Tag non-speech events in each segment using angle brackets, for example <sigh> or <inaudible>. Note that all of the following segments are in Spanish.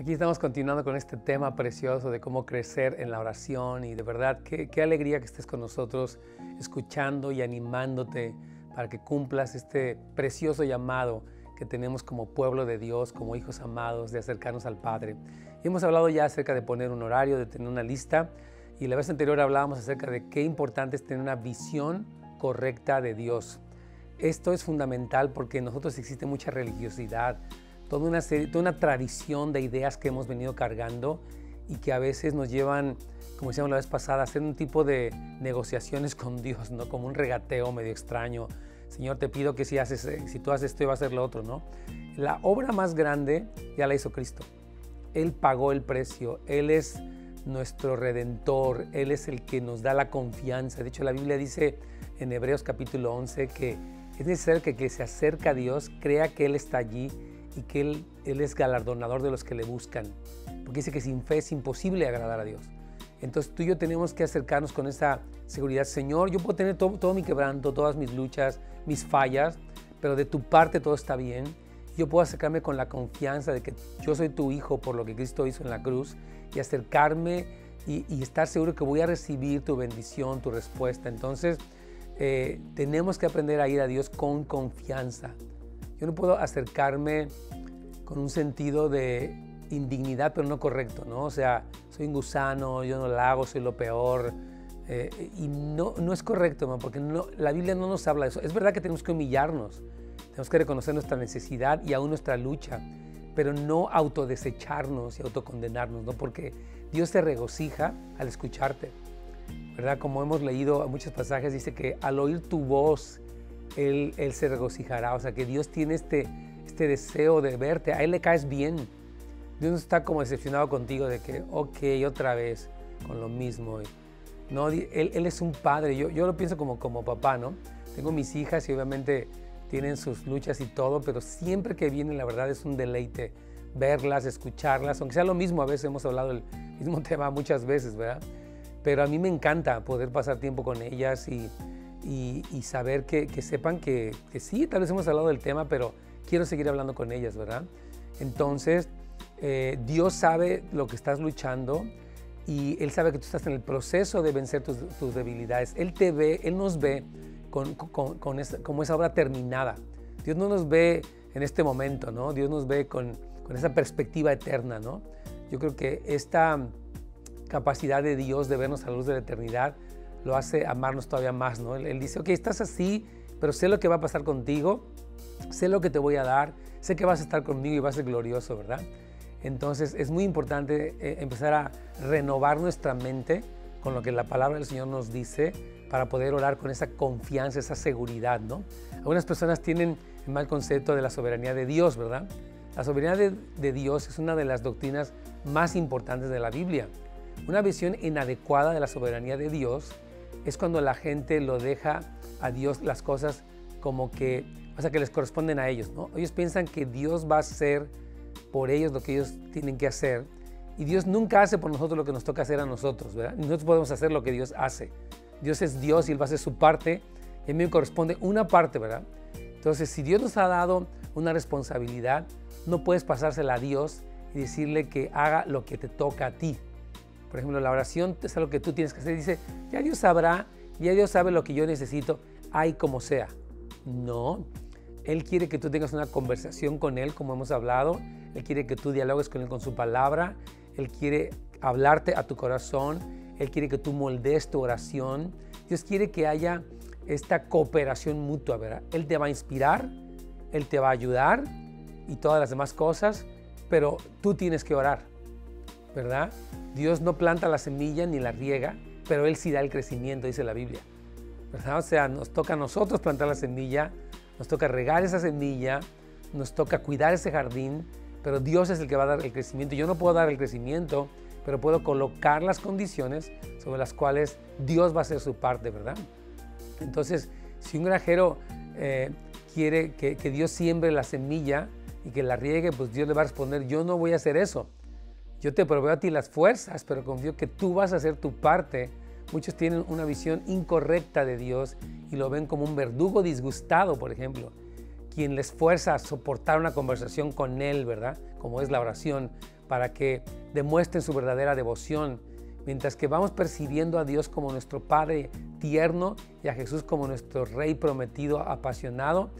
Aquí estamos continuando con este tema precioso de cómo crecer en la oración y de verdad qué, alegría que estés con nosotros escuchando y animándote para que cumplas este precioso llamado que tenemos como pueblo de Dios, como hijos amados, de acercarnos al Padre. Y hemos hablado ya acerca de poner un horario, de tener una lista y la vez anterior hablábamos acerca de qué importante es tener una visión correcta de Dios. Esto es fundamental porque en nosotros existe mucha religiosidad, toda una, serie, toda una tradición de ideas que hemos venido cargando y que a veces nos llevan, como decíamos la vez pasada, a hacer un tipo de negociaciones <laughs> con Dios, ¿no? Como un regateo medio extraño. Señor, te pido que si, haces, si tú haces esto, va a hacer lo otro, ¿no? La obra más grande ya la hizo Cristo. Él pagó el precio. Él es nuestro redentor. Él es el que nos da la confianza. De hecho, la Biblia dice en Hebreos capítulo 11 que es necesario que el que se acerca a Dios crea que Él está allí y que él, él es galardonador de los que le buscan. Porque dice que sin fe es imposible agradar a Dios. Entonces tú y yo tenemos que acercarnos con esa seguridad. Señor, yo puedo tener todo, mi quebranto, todas mis luchas, mis fallas, pero de tu parte todo está bien. Yo puedo acercarme con la confianza de que yo soy tu hijo por lo que Cristo hizo en la cruz y acercarme y, y estar seguro que voy a recibir tu bendición, tu respuesta. Entonces eh, tenemos que aprender a ir a Dios con confianza. Yo no puedo acercarme con un sentido de indignidad, pero no correcto, ¿no? O sea, soy un gusano, yo no la hago, soy lo peor. Eh, y no, no es correcto, porque no, la Biblia no nos habla de eso. Es verdad que tenemos que humillarnos, tenemos que reconocer nuestra necesidad y aún nuestra lucha, pero no autodesecharnos y autocondenarnos, ¿no? Porque Dios te regocija al escucharte, ¿verdad? Como hemos leído en muchos pasajes, dice que al oír tu voz él, se regocijará. O sea, que Dios tiene este, este deseo de verte. A Él le caes bien. Dios no está como decepcionado contigo de que, ok, otra vez con lo mismo. No, él, él es un padre. Yo, yo lo pienso como, como papá, ¿no? Tengo mis hijas y obviamente tienen sus luchas y todo, pero siempre que vienen, la verdad es un deleite verlas, escucharlas, aunque sea lo mismo, a veces hemos hablado del mismo <laughs> tema muchas veces, ¿verdad? Pero a mí me encanta poder pasar tiempo con ellas y, y, saber que, sepan que, sí, tal vez hemos hablado del tema, pero quiero seguir hablando con ellas, ¿verdad? Entonces, eh, Dios sabe lo que estás luchando y Él sabe que tú estás en el proceso de vencer tus, debilidades. Él te ve, Él nos ve con, como esa obra terminada. Dios no nos ve en este momento, ¿no? Dios nos ve con, con esa perspectiva eterna, ¿no? Yo creo que esta capacidad de Dios de vernos a la luz de la eternidad lo hace amarnos todavía más, ¿no? Él, dice, ok, estás así, pero sé lo que va a pasar contigo, sé lo que te voy a dar, sé que vas a estar conmigo y vas a ser glorioso, ¿verdad? Entonces es muy importante eh, empezar a renovar nuestra mente con lo que la palabra del Señor nos dice para poder orar con esa confianza, esa seguridad, ¿no? Algunas personas tienen el mal concepto de la soberanía de Dios, ¿verdad? La soberanía de Dios es una de las doctrinas más importantes de la Biblia. Una visión inadecuada de la soberanía de Dios es cuando la gente lo deja a Dios las cosas como que, o sea, que les corresponden a ellos, ¿no? Ellos piensan que Dios va a hacer por ellos lo que ellos tienen que hacer y Dios nunca hace por nosotros lo que nos toca hacer a nosotros, ¿verdad? Nosotros podemos hacer lo que Dios hace. Dios es Dios y Él va a hacer su parte y a mí me corresponde una parte, ¿verdad? Entonces, si Dios nos ha dado una responsabilidad, no puedes pasársela a Dios y decirle que haga lo que te toca a ti. Por ejemplo, la oración es algo que tú tienes que hacer. Dice, ya Dios sabrá, ya Dios sabe lo que yo necesito, hay como sea. No, Él quiere que tú tengas una conversación con Él, como hemos hablado. Él quiere que tú dialogues con Él con su palabra. Él quiere hablarte a tu corazón. Él quiere que tú moldees tu oración. Dios quiere que haya esta cooperación mutua, ¿verdad? Él te va a inspirar, Él te va a ayudar y todas las demás cosas, pero tú tienes que orar. ¿Verdad? Dios no planta la semilla ni la riega, pero Él sí da el crecimiento, dice la Biblia. ¿verdad? O sea, nos toca a nosotros plantar la semilla, nos toca regar esa semilla, nos toca cuidar ese jardín, pero Dios es el que va a dar el crecimiento. Yo no puedo dar el crecimiento, pero puedo colocar las condiciones sobre las cuales Dios va a hacer su parte, ¿verdad? Entonces, si un granjero eh, quiere que, que Dios siembre la semilla y que la riegue, pues Dios le va a responder, yo no voy a hacer eso. Yo te proveo a ti las fuerzas, pero confío que tú vas a hacer tu parte. Muchos tienen una visión incorrecta de Dios y lo ven como un verdugo disgustado, por ejemplo, quien les fuerza a soportar una conversación con Él, ¿verdad? Como es la oración, para que demuestren su verdadera devoción. Mientras que vamos percibiendo a Dios como nuestro Padre tierno y a Jesús como nuestro Rey prometido, apasionado,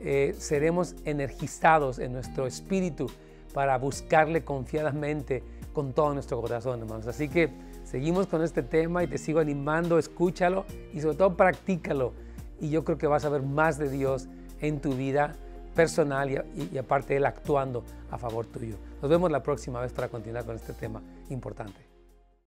eh, seremos energizados en nuestro espíritu para buscarle confiadamente con todo nuestro corazón, hermanos. Así que seguimos con este tema y te sigo animando, escúchalo y sobre todo practícalo. Y yo creo que vas a ver más de Dios en tu vida personal y, aparte Él actuando a favor tuyo. Nos vemos la próxima vez para continuar con este tema importante.